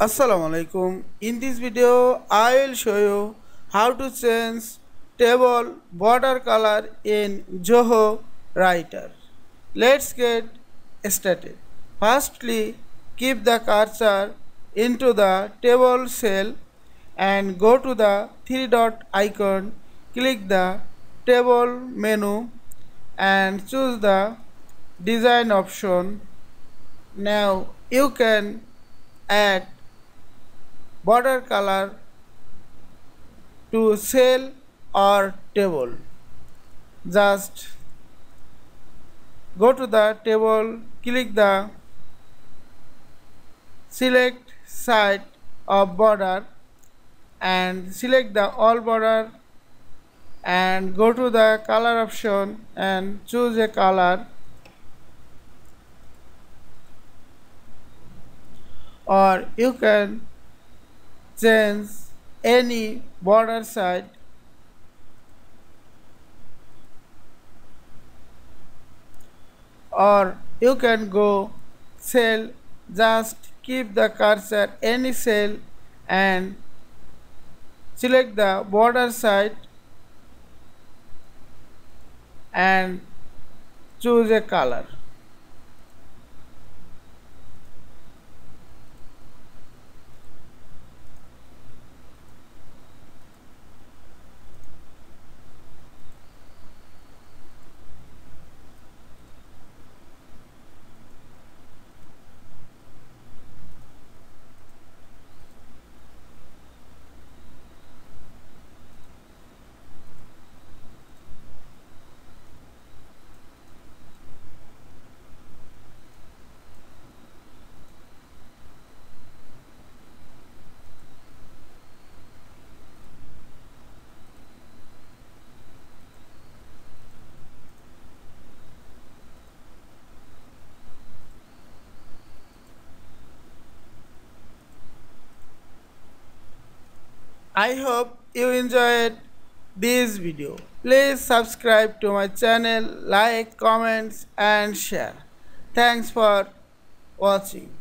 Assalamu alaikum. In this video, I will show you how to change table border color in Zoho Writer. Let's get started. Firstly, keep the cursor into the table cell and go to the three dot icon. Click the table menu and choose the design option. Now you can add border color to cell or table. Just go to the table click the select side of border and select the all border and go to the color option and choose a color or you can change any border side. Or you can go cell just keep the cursor any cell and select the border side and choose a color I hope you enjoyed this video. Please subscribe to my channel, like, comments and share. Thanks for watching.